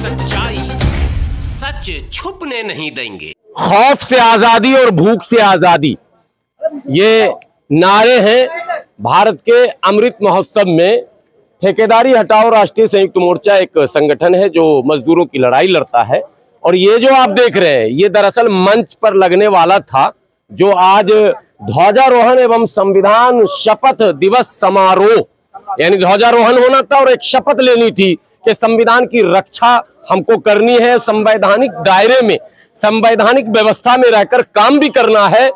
सच्चाई सच छुपने नहीं देंगे। खौफ से आज़ादी और भूख से आज़ादी। ये नारे हैं भारत के अमृत महोत्सव में। ठेकेदारी हटाओ राष्ट्रीय संयुक्त मोर्चा एक संगठन है जो मजदूरों की लड़ाई लड़ता है। और ये जो आप देख रहे हैं, ये दरअसल मंच पर लगने वाला था, जो आज ध्वजारोहण एवं संविधान शपथ दिवस समारोह, यानी ध्वजारोहण होना था और एक शपथ लेनी थी कि संविधान की रक्षा हमको करनी है संवैधानिक दायरे में, संवैधानिक व्यवस्था में रहकर काम भी करना है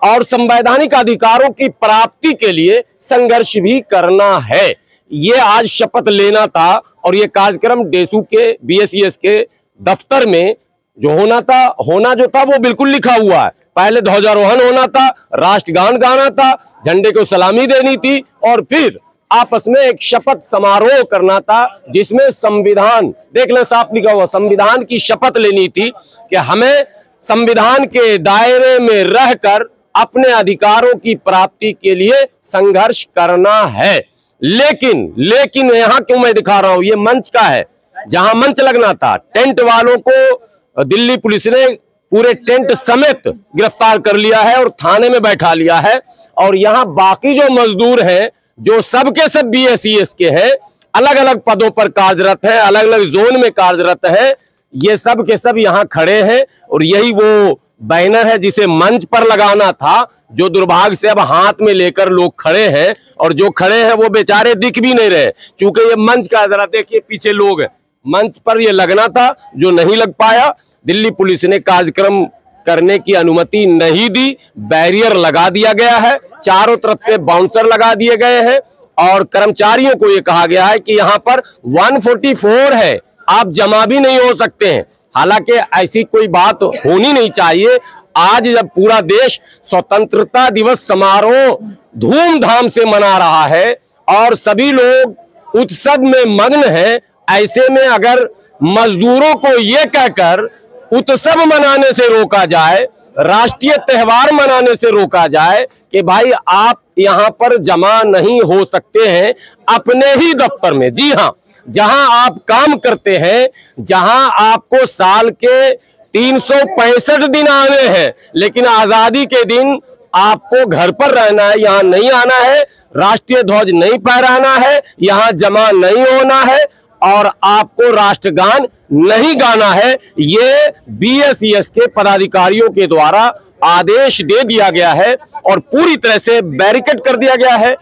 और संवैधानिक अधिकारों की प्राप्ति के लिए संघर्ष भी करना है। ये आज शपथ लेना था और ये कार्यक्रम डेसू के, बीएसईएस के दफ्तर में जो होना था, होना जो था वो बिल्कुल लिखा हुआ है। पहले ध्वजारोहण होना था, राष्ट्रगान गाना था, झंडे को सलामी देनी थी और फिर आपस में एक शपथ समारोह करना था, जिसमें संविधान, देख ले साफ़ लिखा हुआ, संविधान की शपथ लेनी थी कि हमें संविधान के दायरे में रहकर अपने अधिकारों की प्राप्ति के लिए संघर्ष करना है। लेकिन लेकिन यहाँ क्यों मैं दिखा रहा हूँ, ये मंच का है। जहाँ मंच लगना था, टेंट वालों को दिल्ली पुलिस ने पूरे टेंट समेत गिरफ़्तार कर लिया है और थाने में बैठा लिया है। और यहाँ बाकी जो मजदूर हैं जो सबके सब के सब बी के हैं अलग अलग पदों पर कार्यरत है अलग अलग जोन में कार्यरत है, ये सब के सब यहाँ खड़े हैं और यही वो बैनर है जिसे मंच पर लगाना था, जो दुर्भाग्य से अब हाथ में लेकर लोग खड़े हैं और जो खड़े हैं वो बेचारे दिख भी नहीं रहे क्योंकि ये मंच का जरा देखिए पीछे लोग हैं। मंच पर ये लगना था, जो नहीं लग पाया, दिल्ली पुलिस ने कार्यक्रम करने की अनुमति नहीं दी। बैरियर लगा दिया गया है। चारों तरफ़ से बाउंसर लगा दिए गए हैं और कर्मचारियों को ये कहा गया है कि यहाँ पर 144 है। आप जमा भी नहीं हो सकते हैं। हालाँकि ऐसी कोई बात होनी नहीं चाहिए। आज जब पूरा देश स्वतंत्रता दिवस समारोह धूमधाम से मना रहा है और सभी लोग उत्सव में मग्न हैं, ऐसे में अगर मजदूरों को ये कहकर उत्सव मनाने से रोका जाए, राष्ट्रीय त्योहार मनाने से रोका जाए कि भाई आप यहाँ पर जमा नहीं हो सकते हैं अपने ही दफ्तर में। जी हाँ जहाँ आप काम करते हैं, जहाँ आपको साल के तीन सौ पैंसठ दिन आने हैं, लेकिन आज़ादी के दिन आपको घर पर रहना है, यहाँ नहीं आना है, राष्ट्रीय ध्वज नहीं फहराना है, यहाँ जमा नहीं होना है, और आपको राष्ट्रगान नहीं गाना है, ये बीएसईएस के पदाधिकारियों के द्वारा आदेश दे दिया गया है और पूरी तरह से बैरिकेड कर दिया गया है।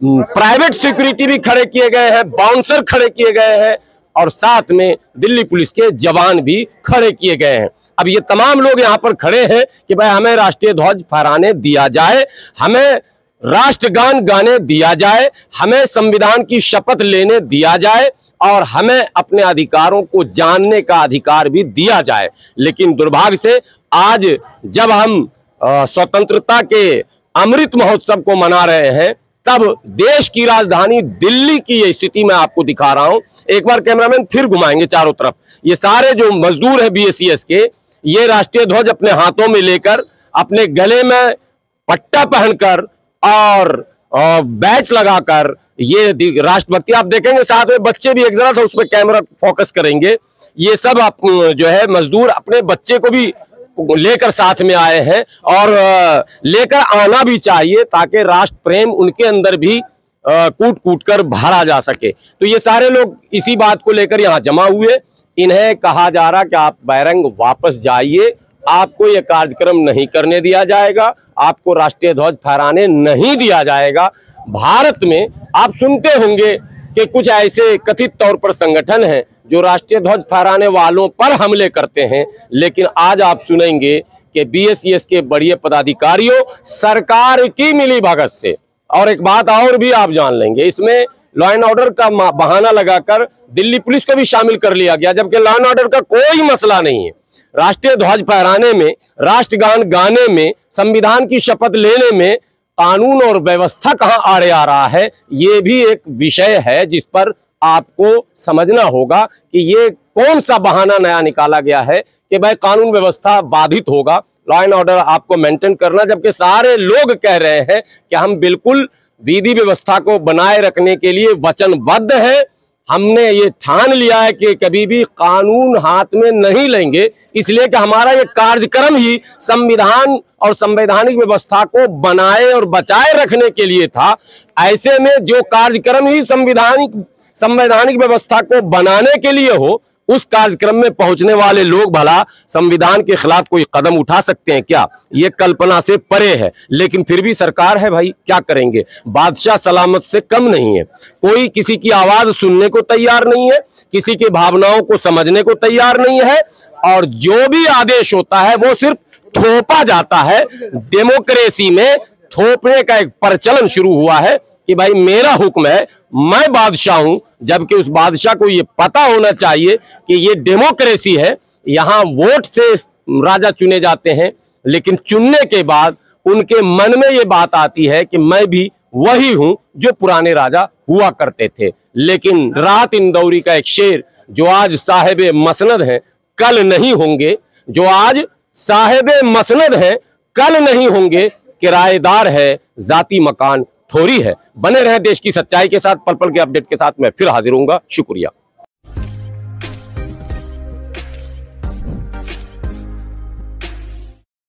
प्राइवेट सिक्योरिटी भी खड़े किए गए हैं, बाउंसर खड़े किए गए हैं और साथ में दिल्ली पुलिस के जवान भी खड़े किए गए हैं। अब ये तमाम लोग यहाँ पर खड़े हैं कि भाई हमें राष्ट्रीय ध्वज फहराने दिया जाए, हमें राष्ट्रगान गाने दिया जाए, हमें संविधान की शपथ लेने दिया जाए और हमें अपने अधिकारों को जानने का अधिकार भी दिया जाए। लेकिन दुर्भाग्य से आज जब हम स्वतंत्रता के अमृत महोत्सव को मना रहे हैं, तब देश की राजधानी दिल्ली की ये स्थिति मैं आपको दिखा रहा हूँ। एक बार कैमरामैन फिर घुमाएँगे चारों तरफ़। ये सारे जो मजदूर है बीएससीएस के, ये राष्ट्रीय ध्वज अपने हाथों में लेकर, अपने गले में पट्टा पहनकर और बैच लगाकर ये राष्ट्रभक्ति, आप देखेंगे साथ में बच्चे भी एक जरा सा उस पर कैमरा फोकस करेंगे। ये सब आप जो है, मजदूर अपने बच्चे को भी लेकर साथ में आए हैं और लेकर आना भी चाहिए ताकि राष्ट्र प्रेम उनके अंदर भी कूट कूट कर भरा जा सके। तो ये सारे लोग इसी बात को लेकर यहाँ जमा हुए। इन्हें कहा जा रहा कि आप बैरंग वापस जाइए। आपको ये कार्यक्रम नहीं करने दिया जाएगा। आपको राष्ट्रीय ध्वज फहराने नहीं दिया जाएगा। भारत में आप सुनते होंगे कि कुछ ऐसे कथित तौर पर संगठन हैं जो राष्ट्रीय ध्वज फहराने वालों पर हमले करते हैं। लेकिन आज आप सुनेंगे कि बीएसईएस के बड़े पदाधिकारियों सरकार की मिली भगत से। और एक बात और भी आप जान लेंगे, इसमें लॉ एंड ऑर्डर का बहाना लगाकर दिल्ली पुलिस को भी शामिल कर लिया गया, जबकि लॉ एंड ऑर्डर का कोई मसला नहीं है। राष्ट्रीय ध्वज फहराने में, राष्ट्रगान गाने में, संविधान की शपथ लेने में कानून और व्यवस्था कहाँ आड़े आ रहा है, ये भी एक विषय है जिस पर आपको समझना होगा कि ये कौन सा बहाना नया निकाला गया है कि भाई कानून व्यवस्था बाधित होगा। लॉ एंड ऑर्डर आपको मेंटेन करना, जबकि सारे लोग कह रहे हैं कि हम बिल्कुल विधि व्यवस्था को बनाए रखने के लिए वचनबद्ध है। हमने ये ठान लिया है कि कभी भी कानून हाथ में नहीं लेंगे, इसलिए कि हमारा ये कार्यक्रम ही संविधान और संवैधानिक व्यवस्था को बनाए और बचाए रखने के लिए था। ऐसे में जो कार्यक्रम ही संविधानिक, संवैधानिक व्यवस्था को बनाने के लिए हो उस कार्यक्रम में पहुँचने वाले लोग भला संविधान के खिलाफ कोई कदम उठा सकते हैं क्या? ये कल्पना से परे है, लेकिन फिर भी सरकार है भाई, क्या करेंगे? बादशाह सलामत से कम नहीं है। कोई किसी की आवाज़ सुनने को तैयार नहीं है, किसी की भावनाओं को समझने को तैयार नहीं है, और जो भी आदेश होता है, वो सिर्फ़ थोपा जाता है। डेमोक्रेसी में थोपने का एक प्रचलन शुरू हुआ है कि भाई मेरा हुक्म है मैं बादशाह हूँ, जबकि उस बादशाह को ये पता होना चाहिए कि ये डेमोक्रेसी है। यहाँ वोट से राजा चुने जाते हैं, लेकिन चुनने के बाद उनके मन में ये बात आती है कि मैं भी वही हूँ जो पुराने राजा हुआ करते थे। लेकिन रात इंदौरी का एक शेर, जो आज साहेब मसनद है, कल नहीं होंगे। जो आज साहेब मसनद है, कल नहीं होंगे। किराएदार है, जाति मकान थोड़ी है। बने रहे देश की सच्चाई के साथ पल पल के अपडेट के साथ मैं फिर हाजिर हूँ शुक्रिया।